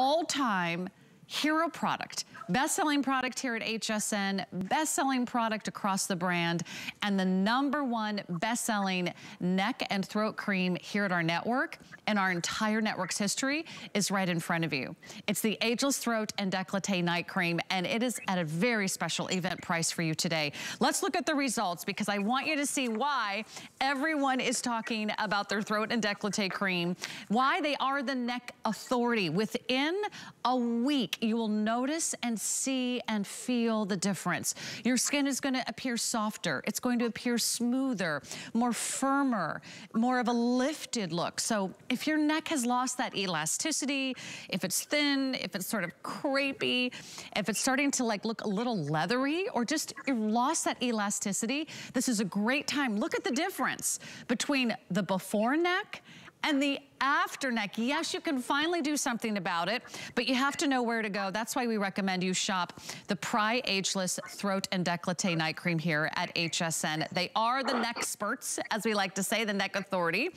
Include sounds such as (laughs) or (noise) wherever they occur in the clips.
all-time hero product. Best-selling product here at HSN, best-selling product across the brand, and the number one best-selling neck and throat cream here at our network and our entire network's history is right in front of you. It's the Ageless Throat and Decollete Night Cream, and it is at a very special event price for you today. Let's look at the results because I want you to see why everyone is talking about their throat and decollete cream, why they are the neck authority. Within a week, you will notice and see and feel the difference. Your skin is gonna appear softer. It's going to appear smoother, more firmer, more of a lifted look. So if your neck has lost that elasticity, if it's thin, if it's sort of crepey, if it's starting to like look a little leathery or just lost that elasticity, this is a great time. Look at the difference between the before neck and the after neck, yes, you can finally do something about it, but you have to know where to go. That's why we recommend you shop the PRAI Ageless Throat and Decollete Night Cream here at HSN. They are the neck experts, as we like to say, the neck authority.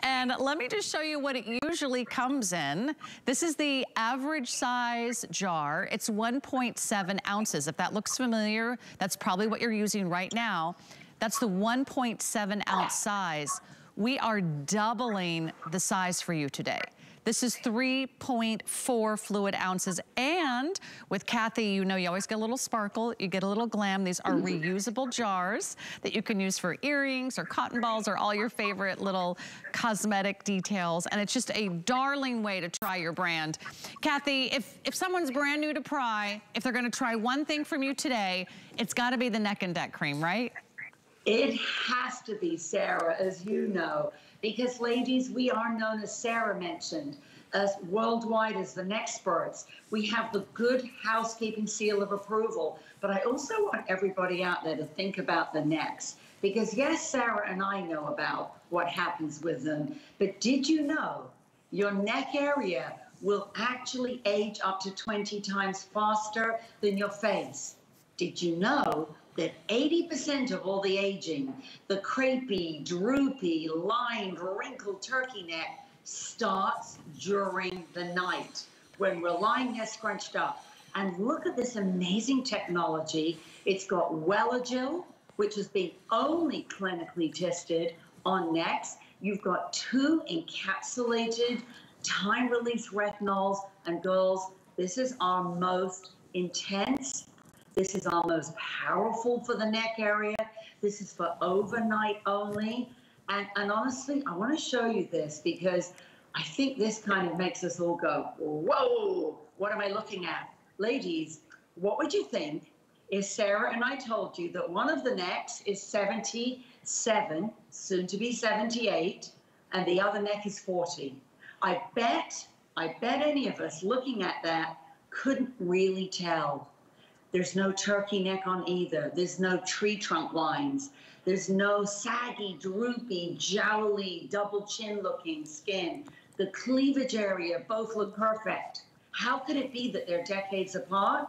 And let me just show you what it usually comes in. This is the average size jar. It's 1.7 ounces. If that looks familiar, that's probably what you're using right now. That's the 1.7 ounce size we are doubling the size for you today. This is 3.4 fluid ounces. And with Kathy, you know you always get a little sparkle, you get a little glam. These are mm-hmm. reusable jars that you can use for earrings or cotton balls or all your favorite little cosmetic details. And it's just a darling way to try your brand. Kathy, if, if someone's brand new to PRAI, if they're gonna try one thing from you today, it's gotta be the neck and deck cream, right? It has to be Sarah, as you know, because ladies, we are known as Sarah mentioned, as worldwide as the experts. We have the good housekeeping seal of approval, but I also want everybody out there to think about the necks. Because yes, Sarah and I know about what happens with them, but did you know your neck area will actually age up to 20 times faster than your face? Did you know that 80% of all the aging, the crepey, droopy, lined, wrinkled turkey neck, starts during the night when we're lying there scrunched up. And look at this amazing technology. It's got Wellagyl, which has been only clinically tested on necks. You've got two encapsulated time-release retinols. And girls, this is our most intense this is our most powerful for the neck area. This is for overnight only. And, and honestly, I want to show you this because I think this kind of makes us all go, whoa, what am I looking at? Ladies, what would you think if Sarah and I told you that one of the necks is 77, soon to be 78, and the other neck is 40? I bet, I bet any of us looking at that couldn't really tell. There's no turkey neck on either. There's no tree trunk lines. There's no saggy, droopy, jowly, double chin looking skin. The cleavage area both look perfect. How could it be that they're decades apart?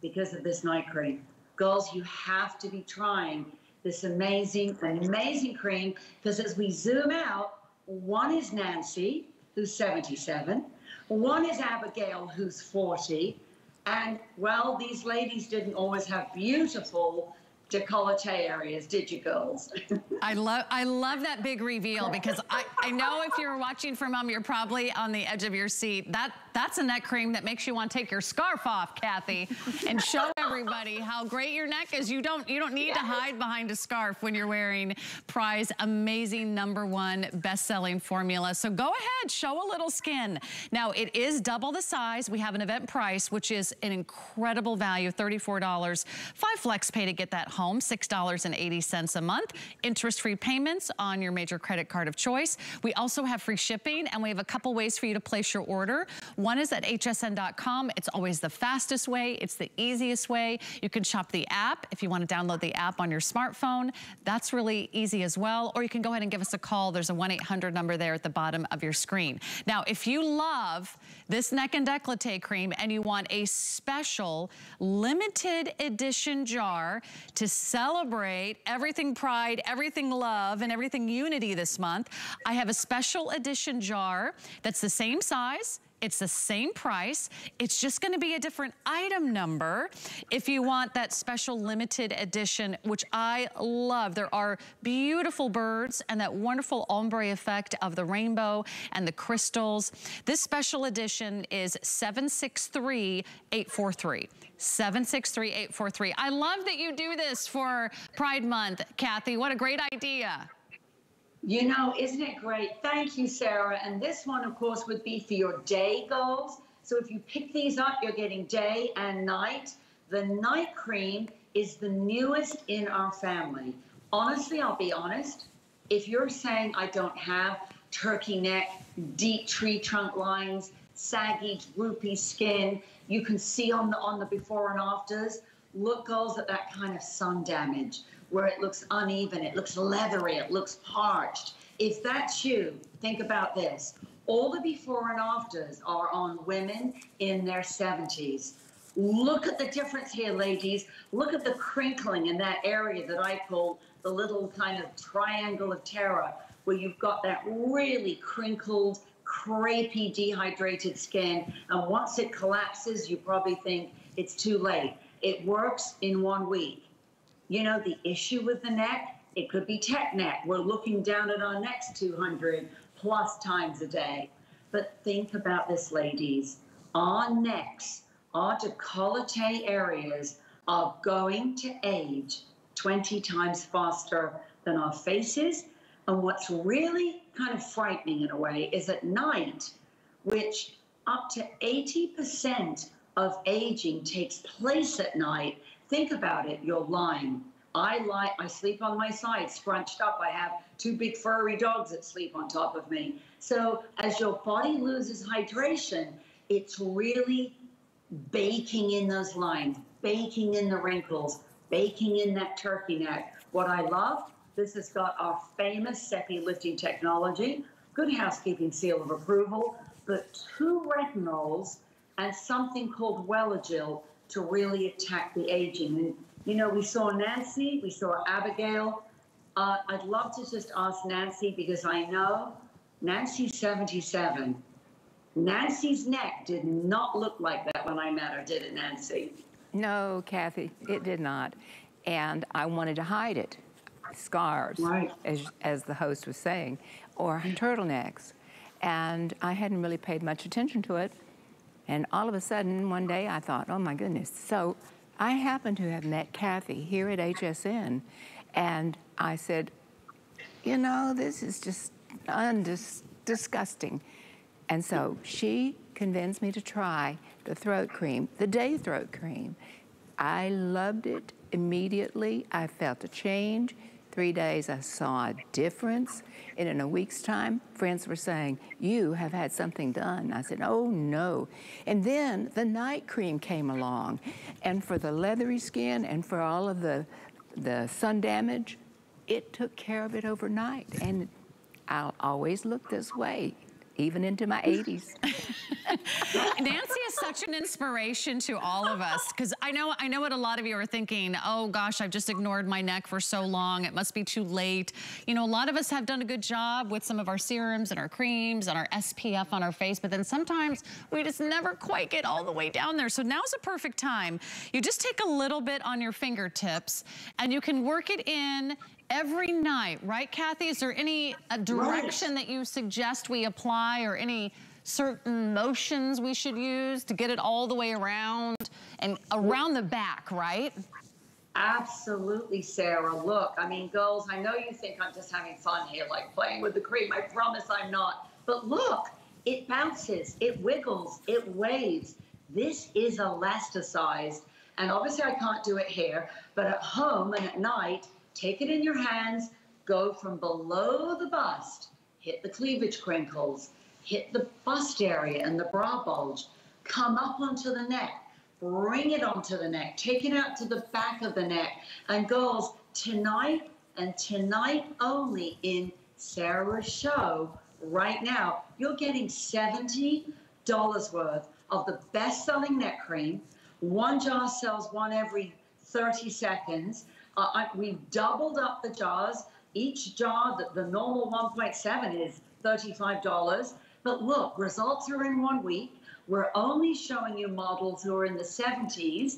Because of this night cream. Girls, you have to be trying this amazing, amazing cream because as we zoom out, one is Nancy, who's 77, one is Abigail, who's 40, and well, these ladies didn't always have beautiful decollete areas, did you girls? (laughs) I love I love that big reveal because I, I know if you're watching from home, you're probably on the edge of your seat. That That's a neck cream that makes you want to take your scarf off, Kathy, and show everybody how great your neck is. You don't you don't need yes. to hide behind a scarf when you're wearing PRAI's amazing number one best-selling formula. So go ahead, show a little skin. Now, it is double the size. We have an event price, which is an incredible value, $34. Five flex pay to get that home, $6.80 a month. Interest-free payments on your major credit card of choice. We also have free shipping and we have a couple ways for you to place your order. One is at hsn.com. It's always the fastest way. It's the easiest way. You can shop the app if you want to download the app on your smartphone. That's really easy as well. Or you can go ahead and give us a call. There's a 1-800 number there at the bottom of your screen. Now, if you love this neck and decollete cream and you want a special limited edition jar to celebrate everything pride, everything love, and everything unity this month, I have a special edition jar that's the same size, It's the same price. It's just gonna be a different item number. If you want that special limited edition, which I love, there are beautiful birds and that wonderful ombre effect of the rainbow and the crystals. This special edition is 763843. 763843. I love that you do this for Pride Month, Kathy. What a great idea. You know, isn't it great? Thank you, Sarah. And this one, of course, would be for your day goals. So if you pick these up, you're getting day and night. The night cream is the newest in our family. Honestly, I'll be honest. If you're saying I don't have turkey neck, deep tree trunk lines, saggy, droopy skin, you can see on the on the before and afters. Look, girls, at that kind of sun damage where it looks uneven, it looks leathery, it looks parched. If that's you, think about this. All the before and afters are on women in their 70s. Look at the difference here, ladies. Look at the crinkling in that area that I call the little kind of triangle of terror, where you've got that really crinkled, crepey, dehydrated skin. And once it collapses, you probably think it's too late. It works in one week. You know, the issue with the neck, it could be tech neck. We're looking down at our necks 200 plus times a day. But think about this, ladies. Our necks, our decollete areas are going to age 20 times faster than our faces. And what's really kind of frightening in a way is at night, which up to 80% of aging takes place at night. Think about it, you're lying. I lie, I sleep on my side, scrunched up. I have two big furry dogs that sleep on top of me. So as your body loses hydration, it's really baking in those lines, baking in the wrinkles, baking in that turkey neck. What I love, this has got our famous Seppi lifting technology, good housekeeping seal of approval, but two retinols and something called Wellagyl to really attack the aging. And, you know, we saw Nancy, we saw Abigail. Uh, I'd love to just ask Nancy because I know Nancy's 77. Nancy's neck did not look like that when I met her, did it, Nancy? No, Kathy, it did not. And I wanted to hide it. Scars, right. as, as the host was saying, or turtlenecks. And I hadn't really paid much attention to it. And all of a sudden, one day I thought, oh my goodness. So I happened to have met Kathy here at HSN. And I said, you know, this is just undis- disgusting. And so she convinced me to try the throat cream, the day throat cream. I loved it immediately. I felt a change three days, I saw a difference. And in a week's time, friends were saying, You have had something done. I said, Oh, no. And then the night cream came along. And for the leathery skin and for all of the, the sun damage, it took care of it overnight. And I'll always look this way even into my 80s. (laughs) Nancy is such an inspiration to all of us because I know I know what a lot of you are thinking. Oh gosh, I've just ignored my neck for so long. It must be too late. You know, a lot of us have done a good job with some of our serums and our creams and our SPF on our face, but then sometimes we just never quite get all the way down there. So now's a perfect time. You just take a little bit on your fingertips and you can work it in every night, right, Kathy? Is there any uh, direction right. that you suggest we apply or any certain motions we should use to get it all the way around and around the back, right? Absolutely, Sarah. Look, I mean, girls, I know you think I'm just having fun here, like playing with the cream. I promise I'm not. But look, it bounces, it wiggles, it waves. This is elasticized. And obviously I can't do it here, but at home and at night, Take it in your hands, go from below the bust, hit the cleavage crinkles, hit the bust area and the bra bulge, come up onto the neck, bring it onto the neck, take it out to the back of the neck. And girls, tonight and tonight only in Sarah's show right now, you're getting $70 worth of the best selling neck cream. One jar sells one every 30 seconds. Uh, we've doubled up the jars. Each jar, the, the normal 1.7 is $35. But look, results are in one week. We're only showing you models who are in the 70s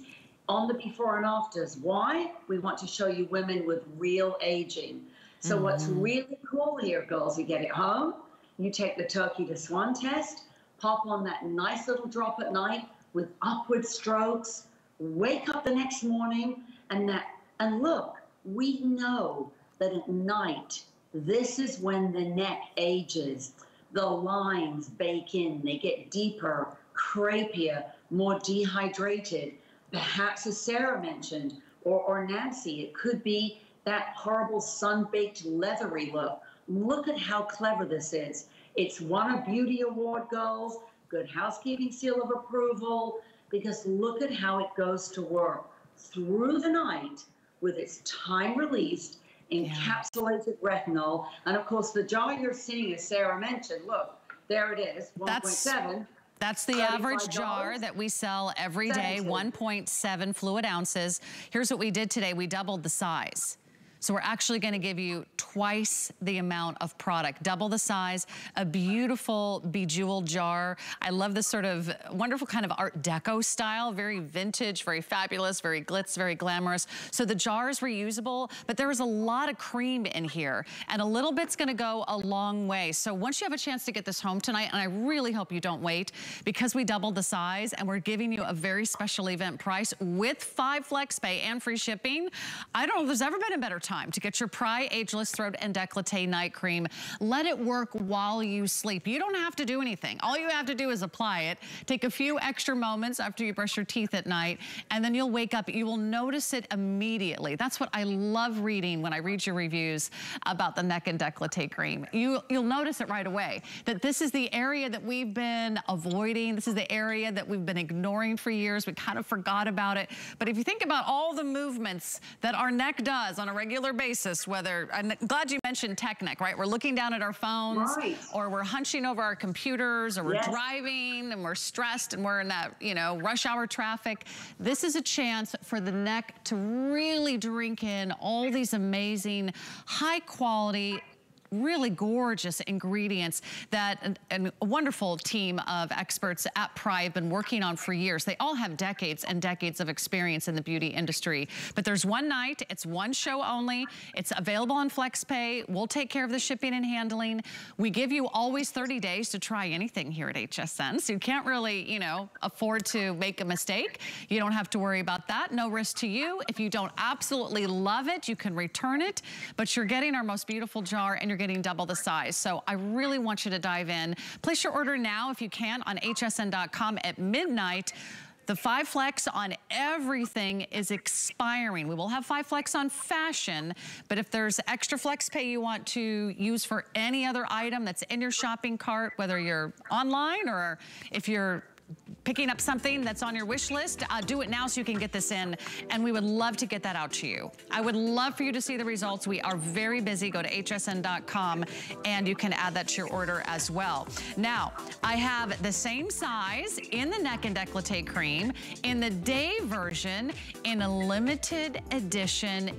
on the before and afters. Why? We want to show you women with real aging. So mm-hmm. what's really cool here, girls, you get it home, you take the turkey to swan test, pop on that nice little drop at night with upward strokes, wake up the next morning, and that and look, we know that at night, this is when the neck ages. The lines bake in, they get deeper, crepier, more dehydrated. Perhaps, as Sarah mentioned, or, or Nancy, it could be that horrible sun-baked leathery look. Look at how clever this is. It's won a beauty award, girls, good housekeeping seal of approval, because look at how it goes to work through the night with its time released encapsulated yeah. retinol. And of course, the jar you're seeing, as Sarah mentioned, look, there it is, 1.7. That's the average jar that we sell every day, 1.7 fluid ounces. Here's what we did today. We doubled the size. So we're actually gonna give you twice the amount of product, double the size, a beautiful bejeweled jar. I love this sort of wonderful kind of art deco style, very vintage, very fabulous, very glitz, very glamorous. So the jar is reusable, but there is a lot of cream in here and a little bit's gonna go a long way. So once you have a chance to get this home tonight, and I really hope you don't wait because we doubled the size and we're giving you a very special event price with five flex pay and free shipping. I don't know if there's ever been a better time time to get your PRAI Ageless Throat and Decollete Night Cream. Let it work while you sleep. You don't have to do anything. All you have to do is apply it. Take a few extra moments after you brush your teeth at night, and then you'll wake up. You will notice it immediately. That's what I love reading when I read your reviews about the neck and decollete cream. You, you'll notice it right away, that this is the area that we've been avoiding. This is the area that we've been ignoring for years. We kind of forgot about it. But if you think about all the movements that our neck does on a regular regular basis, whether, I'm glad you mentioned tech neck, right? We're looking down at our phones right. or we're hunching over our computers or we're yes. driving and we're stressed and we're in that, you know, rush hour traffic. This is a chance for the neck to really drink in all these amazing, high quality, really gorgeous ingredients that a, a wonderful team of experts at PRAI have been working on for years. They all have decades and decades of experience in the beauty industry. But there's one night, it's one show only. It's available on FlexPay. We'll take care of the shipping and handling. We give you always 30 days to try anything here at HSN. So you can't really, you know, afford to make a mistake. You don't have to worry about that. No risk to you. If you don't absolutely love it, you can return it. But you're getting our most beautiful jar and you're getting double the size. So I really want you to dive in. Place your order now if you can on hsn.com at midnight. The five flex on everything is expiring. We will have five flex on fashion, but if there's extra flex pay you want to use for any other item that's in your shopping cart, whether you're online or if you're picking up something that's on your wish list, uh, do it now so you can get this in. And we would love to get that out to you. I would love for you to see the results. We are very busy. Go to hsn.com and you can add that to your order as well. Now, I have the same size in the neck and decollete cream in the day version in a limited edition